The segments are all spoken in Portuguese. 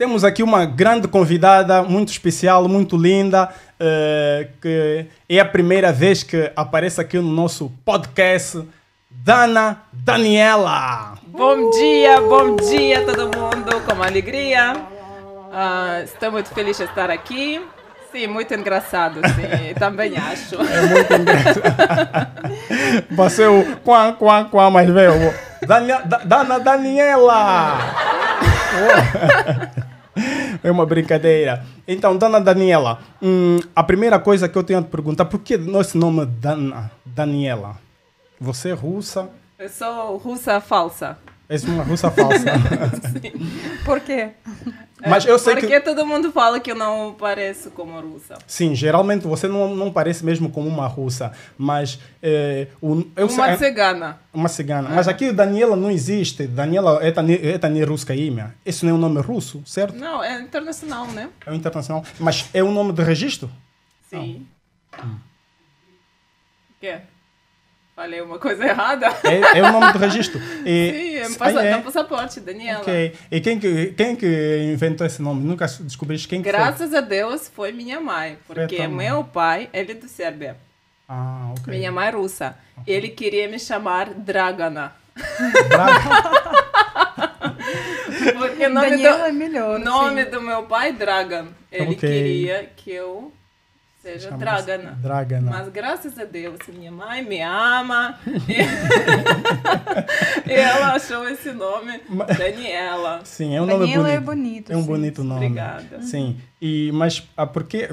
temos aqui uma grande convidada, muito especial, muito linda, uh, que é a primeira vez que aparece aqui no nosso podcast, Dana Daniela. Bom dia, bom dia todo mundo, com alegria. Uh, estou muito feliz de estar aqui. Sim, muito engraçado, sim, também acho. É muito engraçado. Você o quá, quá, quá, mas veio. Dana Daniela! é uma brincadeira. Então, Dana Daniela, hum, a primeira coisa que eu tenho a te perguntar, por que nosso nome Dana Daniela? Você é russa? Eu sou russa falsa. És uma russa falsa. Sim. Por quê? Mas eu sei Porque que... todo mundo fala que eu não pareço como russa. Sim, geralmente você não, não parece mesmo como uma russa, mas... É, o, eu uma sei, cigana. Uma cigana. Mas aqui Daniela não existe. Daniela é etnia russa imя. Isso não é um nome russo, certo? Não, é internacional, né? É internacional. Mas é um nome de registro? Sim. Hum. O quê? Falei uma coisa errada? É, é o nome do registro. E, Sim, é, passa, é. passaporte, Daniela. Ok. E quem que, quem que inventou esse nome? Nunca descobriste quem Graças foi? a Deus foi minha mãe. Porque meu pai, ele é do Sérbia. Ah, ok. Minha mãe é russa. Okay. Ele queria me chamar Dragana. Dragana? porque o nome, do, é melhor, nome do meu pai, Dragan. Ele okay. queria que eu seja Dragana. Dragana. Mas graças a Deus, minha mãe me ama. e ela achou esse nome Daniela. Sim, é um nome Daniela bonito. é bonito. É um sim. bonito nome. Obrigada. Sim. E, mas ah, por que...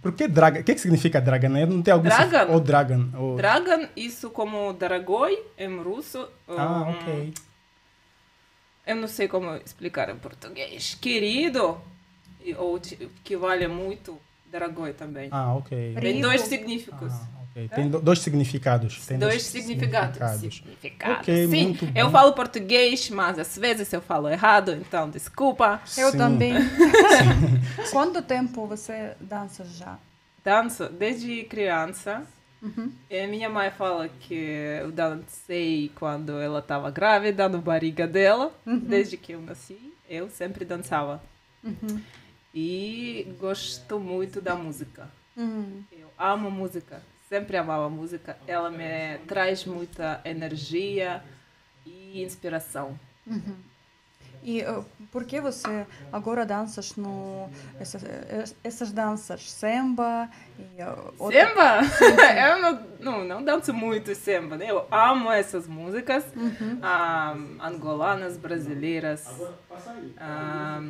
Por que Dragan? O que, que significa Dragan? Não tem algum... Dragan. Ou Dragan. Ou... Dragan, isso como Dragoi em russo. Ah, ok. Eu não sei como explicar em português. Querido, ou que vale muito Dragoi também. Ah, ok. Tem dois significados. Ah, okay. Tem do, dois significados. Tem dois, dois significados. significados. significados. Okay, Sim, muito eu bom. falo português, mas às vezes eu falo errado, então desculpa. Eu Sim. também. Quanto tempo você dança já? Danço desde criança. Uhum. E minha mãe fala que eu dancei quando ela estava grávida, no barriga dela. Uhum. Desde que eu nasci, eu sempre dançava. Uhum. E gosto muito da música. Uhum. Eu amo música, sempre amava música. Ela me traz muita energia e inspiração. Uhum. E uh, por que você agora danças no essas, essas danças samba e uh, outra... Samba? eu não, não, não danço muito samba, né? Eu amo essas músicas Uhum. ah, angolanas, brasileiras, ah,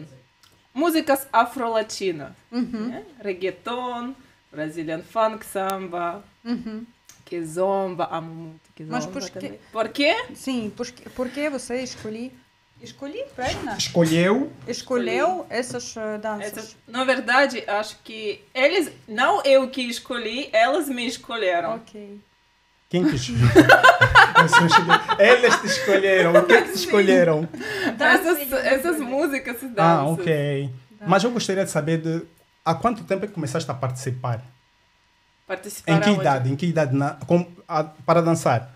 músicas afro-latinas, Uhum. né? reggaeton, Brazilian funk, samba, Uhum. kizomba, amo muito kizomba Mas por que-. Por quê? Sim, por, que- por que você escolhi escolhi? Escolheu? Escolheu essas uh, danças? Essas- na verdade, acho que eles, não eu que escolhi, elas me escolheram. Ok. Quem que escolheu? Eles te escolheram. O que é que te Sim. escolheram? Essas, essas músicas e danças. Ah, ok. Mas eu gostaria de saber de há quanto tempo é que começaste a participar? Participar Em que aonde? idade? Em que idade na- com- a- para dançar?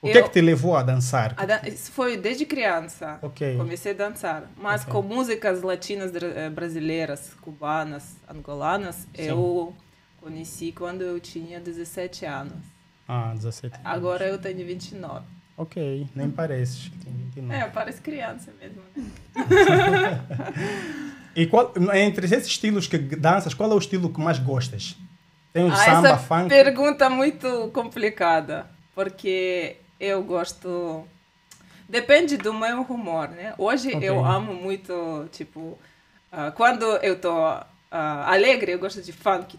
O que Eu- é que te levou a dançar? A dan- Isso foi desde criança. Ok. Comecei a dançar. Mas Ok. com músicas latinas eh, brasileiras, cubanas, angolanas, eu conheci quando eu tinha 17 anos. Ah, 17 anos. Agora eu tenho 29. Ok, nem pareces que tem 29. É, parece criança mesmo, né? E qual, entre esses estilos que danças, qual é o estilo que mais gostas? Tem o Ah, samba, essa funk? pergunta muito complicada, porque eu gosto. Depende do meu humor, né? Hoje Ok. eu amo muito, tipo, ah, quando eu tô ah, alegre, eu gosto de funk,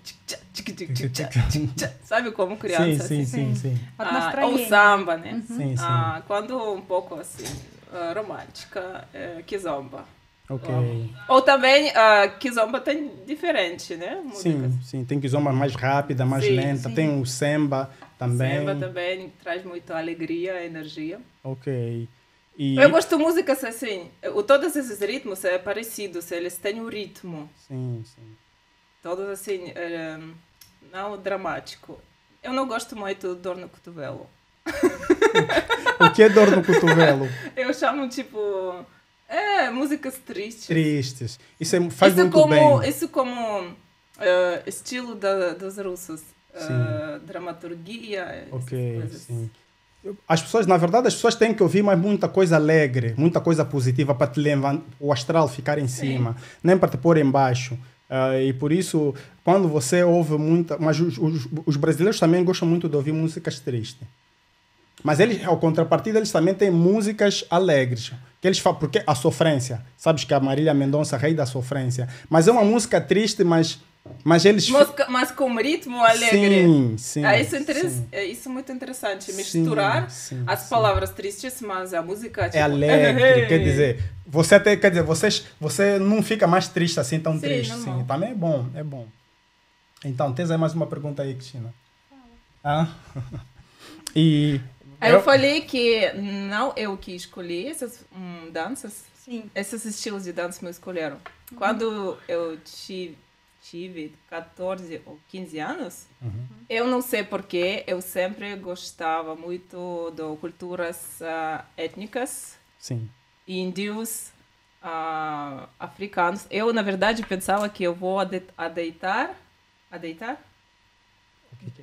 sabe como Sim, criança? sim, assim? sim, sim. Ah, ou samba, né? Sim, sim. Ah, quando um pouco assim, ah, romântica, é, kizomba. Ok. Ou também, ah, kizomba tem diferente, né? Músicas. Sim, sim. Tem kizomba mais rápida, mais Sim, lenta. sim. Tem o samba também. Samba também traz muita alegria, energia. Ok. E... Eu gosto de músicas assim, o, todos esses ritmos é parecidos, eles têm um ritmo, Sim, sim. todos assim, eh, não dramático. Eu não gosto muito de dor no cotovelo. O que é dor no cotovelo? Eu chamo tipo É, músicas tristes. tristes. Isso é- faz isso muito como, bem. Isso como eh, estilo da, dos russos. Sim. dramaturgia. Ok, sim. As pessoas, na verdade, as pessoas têm que ouvir mais muita coisa alegre, muita coisa positiva para te levar o astral ficar em cima, nem para te pôr em baixo. Ah, e por isso, quando você ouve muita. Mas os, os- os brasileiros também gostam muito de ouvir músicas tristes. Mas eles, ao contrapartida, eles também têm músicas alegres. Que eles falam, porque a sofrência. Sabes que a Marília Mendonça, rei da sofrência. Mas é uma música triste, mas, mas eles. Música, mas com ritmo alegre. Sim, sim. É isso, interes- sim. é isso muito interessante, misturar sim, as sim. palavras tristes, mas a música tipo, É alegre, quer dizer, você até, quer dizer, vocês, você não fica mais triste assim, tão Sim, triste, sim. Também é bom, é bom. Então, tens aí mais uma pergunta aí, Cristina. Ah? e Aí eu falei que não eu que escolhi essas hum, danças, Sim. esses estilos de dança me escolheram. Quando eu tive, tive 14 ou 15 anos, eu não sei porquê, eu sempre gostava muito de culturas ah, étnicas, sim. índios, ah, africanos. Eu, na verdade, pensava que eu vou ade- adeitar, adeitar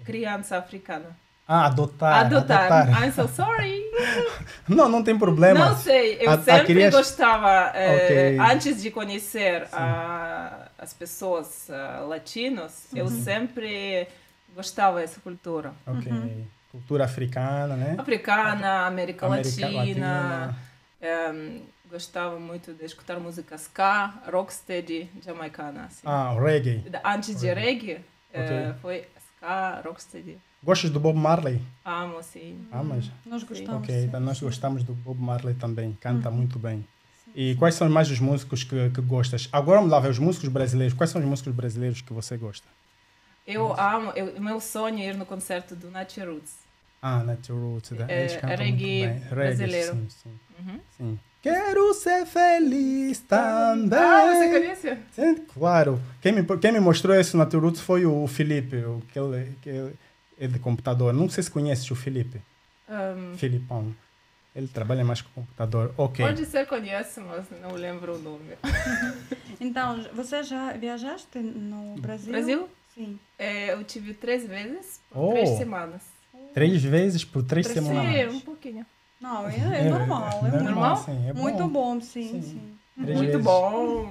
criança africana. Ah, adotar. Adotar. adotar. I'm so sorry. Não, não tem problema. Não sei, eu A- a sempre criança- gostava, eh, Ok. antes de conhecer ah, as pessoas ah, latinas, eu sempre gostava dessa cultura. Ok. Cultura africana, né? Africana, América, América Latina, em, gostava muito de escutar música ska, rocksteady jamaicana. Assim. Ah, reggae. Antes de reggae, eh, Ok. foi ska, rocksteady. Gostas do Bob Marley? Amo, sim. Ah, mas... Nós gostamos. Ok, sim. então nós gostamos do Bob Marley também. Canta Uhum. muito bem. E quais são mais os músicos que, que gostas? Agora vamos lá ver os músicos brasileiros. Quais são os músicos brasileiros que você gosta? Eu amo, eu, meu sonho é ir no concerto do Nat Roots. Ah, Natural Roots. né? É, cantam reggae bem. brasileiro. Sim, sim, Uhum. sim. Quero ser feliz também. Ah, você conhece? Sim, claro. Quem me, quem me mostrou esse Natural Roots foi o Felipe, o, que ele, que ele é de computador. Não sei se conheces o Felipe. Um, Filipão. Ele trabalha mais com computador. Ok. Pode ser conhece, mas não lembro o nome. Então, você já viajaste no Brasil? Brasil? Sim. É, eu tive três vezes por Oh. três semanas. Três vezes por três, Três semanas. Sim, um pouquinho. Não, é, é normal. É é muito normal? sim, é Muito bom. bom, sim, Sim. sim. Muito vezes. bom.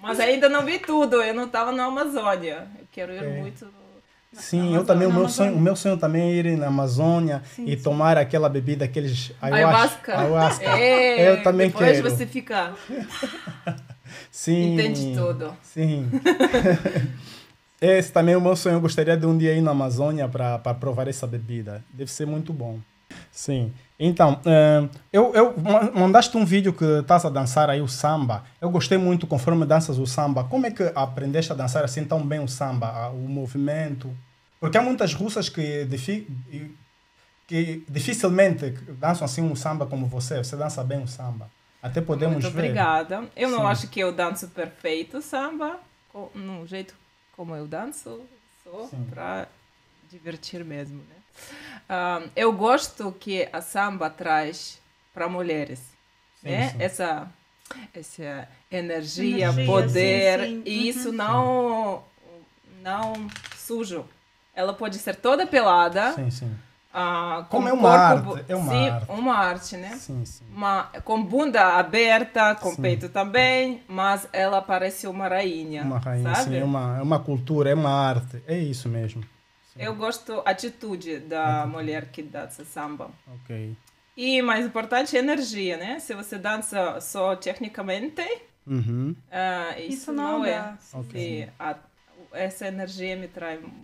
Mas ainda não vi tudo. Eu não estava na Amazônia. Eu quero ir É. muito. Sim, eu também, o meu, Amazônia. sonho, o meu sonho também é ir na Amazônia Sim, e sim. tomar aquela bebida, aqueles Ayahuasca. ayahuasca. É, Eu também depois quero. você fica. Sim. Entende tudo. Sim. Esse também é o meu sonho. Eu gostaria de um dia ir na Amazônia para provar essa bebida. Deve ser muito bom. Sim. Então, eh, eu, eu ma- mandaste um vídeo que estás a dançar aí o samba. Eu gostei muito conforme danças o samba. Como é que aprendeste a dançar assim tão bem o samba, o movimento? Porque há muitas russas que, difi- que dificilmente dançam assim um samba como você. Você dança bem o samba. Até podemos Muito ver. obrigada. Eu não Sim. acho que eu danço perfeito samba, no jeito como eu danço, só para divertir mesmo, né? Ah, eu gosto que a samba traz para mulheres, Sim, né? sim. Essa essa energia, Energia, poder, sim, sim. e isso Uhum. não não sujo. Ela pode ser toda pelada, Sim, sim. Como com é uma corpo- arte, é uma sim, arte. uma arte, né? Sim, sim. uma, com bunda aberta, com Sim. peito também, mas ela parece uma rainha. Uma rainha, sabe? sim, é uma, é uma cultura, é uma arte. É isso mesmo. Eu gosto da atitude da mulher que dança samba. Ok. E mais importante, energia, né? Se você dança só tecnicamente, Uhum. ah, isso, Isso não não, é. dá. Ok. Sim, a- essa energia me trai muito.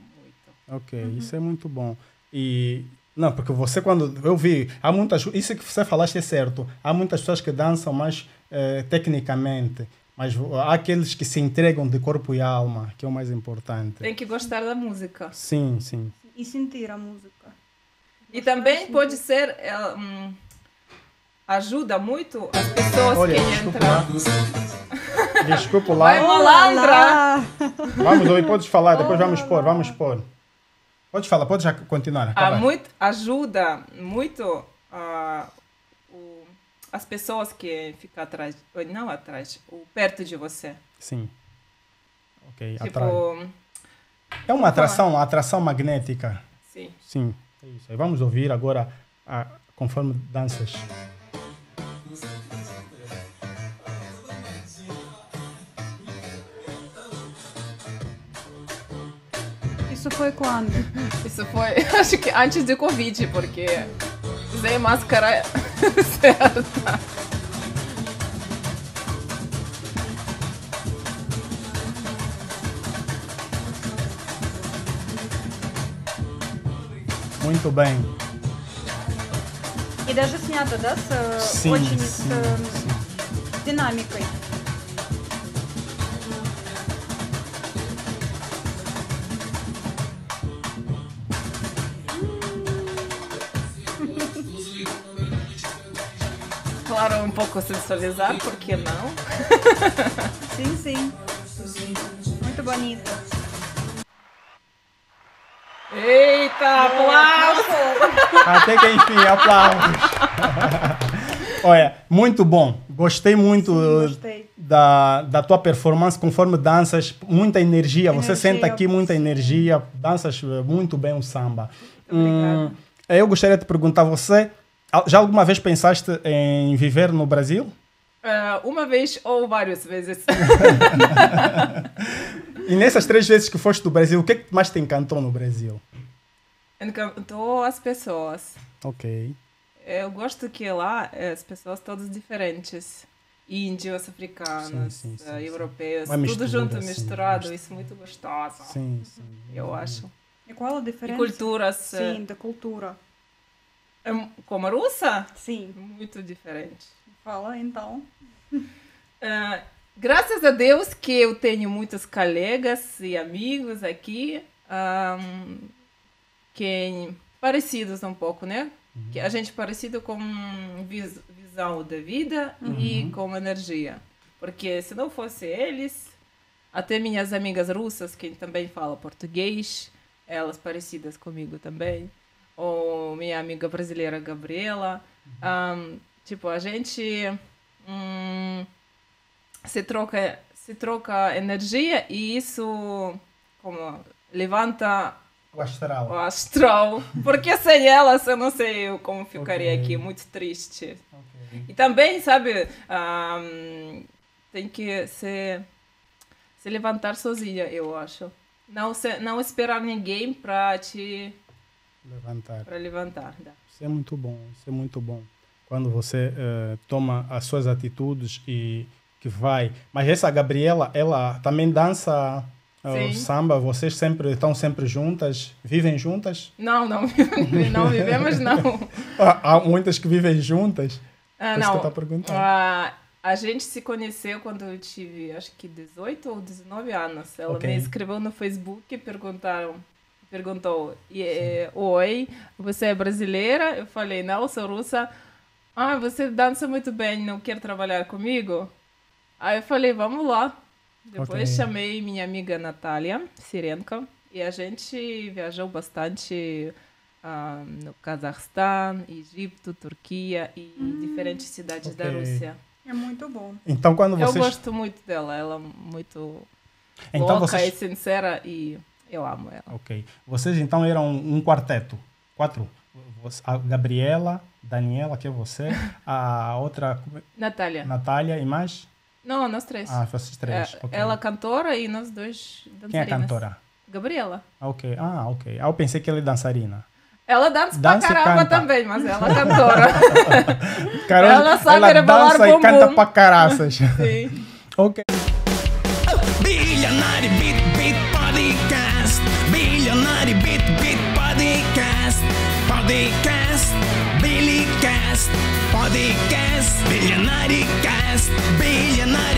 Ok, isso é muito bom. E não, porque você quando eu vi, há muitas, isso que você falaste é certo. Há muitas pessoas que dançam mais eh, tecnicamente, mas há aqueles que se entregam de corpo e alma, que é o mais importante. Tem que gostar da música. Sim, sim. E sentir a música. E também pode ser. ela, hum, ajuda muito as pessoas Olha, que desculpa entram. lá. Desculpa Vai lá. malandra! Vamos ouvir, podes falar, depois vamos expor, vamos expor. Pode falar, pode já continuar. Ah, muito, ajuda muito ah, as pessoas que ficam atrás, ou não atrás, ou perto de você. Sim. Ok, atrai. Tipo, É uma atração, uma atração magnética. sim. Sim, é isso. aí. Vamos ouvir agora a, conforme danças. Isso foi quando? Isso foi, acho que antes do Covid, porque usei máscara certa. Muito bem. И даже снято, да, с э, Sim, очень с sim, э, sim. динамикой. Claro, um pouco sensualizar, por que não? Sim, sim. Muito bonito. Eita, aplausos! Até que enfim, aplausos. Olha, muito bom. Gostei muito Gostei. da, da tua performance conforme danças, muita energia. Você Energia, sente aqui muita sim. energia, danças eh, muito bem o samba. Obrigada. Hum, eu gostaria de perguntar você, al- já alguma vez pensaste em viver no Brasil? Ah, uma vez ou várias vezes. E nessas três vezes que foste do Brasil, o que, é que mais te encantou no Brasil? Encantou as pessoas. Ok. Eu gosto que lá eh, as pessoas todas diferentes. Índios, africanos, Sim, sim, sim, eh, sim. europeus, tudo mistura, junto, sim, misturado. mistura. Isso é muito gostoso. Sim, sim. Eu acho. E qual a E diferença? culturas eh, Sim, da cultura. Eh, como a russa, Sim. muito diferente. Fala então. Ah, graças a Deus que eu tenho muitos colegas e amigos aqui ahm, que parecidos um pouco, né? Que a gente parecido com vis- visão da vida e com energia. Porque se não fosse eles, até minhas amigas russas que também falam português, elas parecidas comigo também, ou minha amiga brasileira Gabriela, ahm, tipo a gente hum, se troca se troca energia e isso como levanta O astral. o astral porque sem elas eu não sei como ficaria Ok. aqui muito triste Ok. e também sabe ahm, tem que se se levantar sozinha eu acho não se, não esperar ninguém para te Levantar. para levantar né? Isso é muito bom, isso é muito bom. Quando você eh, toma as suas atitudes e que vai. Mas essa Gabriela, ela também dança Sim. samba. Vocês sempre estão sempre juntas, vivem juntas? não não não vivemos não Há, há muitas que vivem juntas. Ah, não. tô perguntando. Ah, a gente se conheceu quando eu tive, acho que 18 ou 19 anos. Ela Ok. me escreveu no Facebook e perguntaram, perguntou, e, eh, oi, você é brasileira? Eu falei, não, sou russa. Ah, você dança muito bem, não quer trabalhar comigo? Aí eu falei, vamos lá. Depois Ok. chamei minha amiga Natália Sirenka e a gente viajou bastante ah, no Cazaquistão, Egito, Turquia e diferentes cidades da ok. Rússia. É muito bom. Então, quando Eu vocês. gosto muito dela, ela é muito Então, louca vocês. e sincera e eu amo ela. Ok. Vocês então eram um quarteto. Quatro. A Gabriela, Daniela, que é você, a outra, Natália. Natália e mais? Não, nós três. Ah, vocês três. É, ok. Ela cantora e nós dois dançarinas. Quem é a cantora? Gabriela. Ah, Ok. Ah, ok. Ah, eu pensei que ela é dançarina. Ela dança, Dança pra caramba também, mas ela é cantora. Carol, Ela sabe rebolar dança e bumbum. canta pra caraças. Sim. ok. Padikászt, Billy Kászt, Padikászt, Billionári Kászt, Billionári